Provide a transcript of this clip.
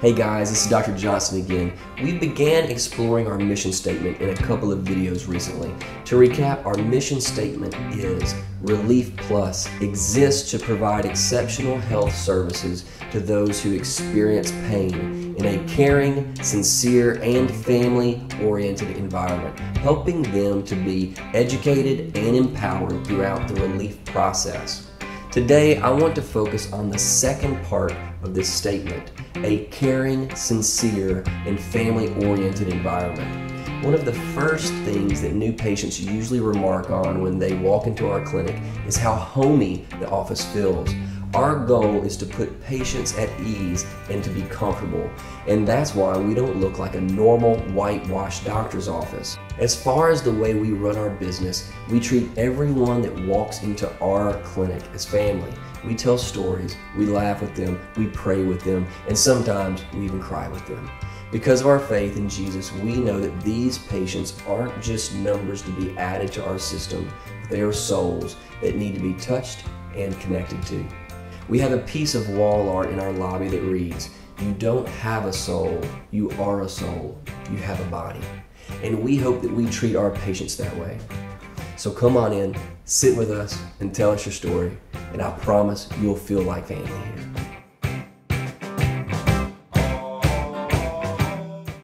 Hey guys, this is Dr. Johnston again. We began exploring our mission statement in a couple of videos recently. To recap, our mission statement is Relief Plus exists to provide exceptional health services to those who experience pain in a caring, sincere, and family oriented environment, helping them to be educated and empowered throughout the relief process. Today, I want to focus on the second part of this statement a caring, sincere, and family oriented environment. One of the first things that new patients usually remark on when they walk into our clinic is how homey the office feels. Our goal is to put patients at ease and to be comfortable, and that's why we don't look like a normal whitewashed doctor's office. As far as the way we run our business, we treat everyone that walks into our clinic as family. We tell stories, we laugh with them, we pray with them, and sometimes we even cry with them. Because of our faith in Jesus, we know that these patients aren't just numbers to be added to our system, they are souls that need to be touched and connected to. We have a piece of wall art in our lobby that reads, You don't have a soul, you are a soul, you have a body. And we hope that we treat our patients that way. So come on in, sit with us, and tell us your story, and I promise you'll feel like family here.